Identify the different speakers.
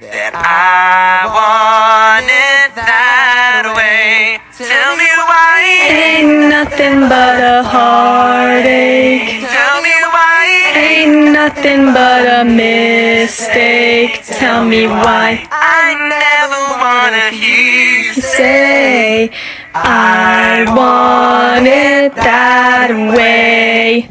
Speaker 1: that I want it that way. Tell me why.
Speaker 2: Ain't nothing but a heartache.
Speaker 1: Tell me why.
Speaker 2: Ain't nothing but a mistake. Tell me why.
Speaker 1: I never wanna hear you
Speaker 2: Say, I want it that way.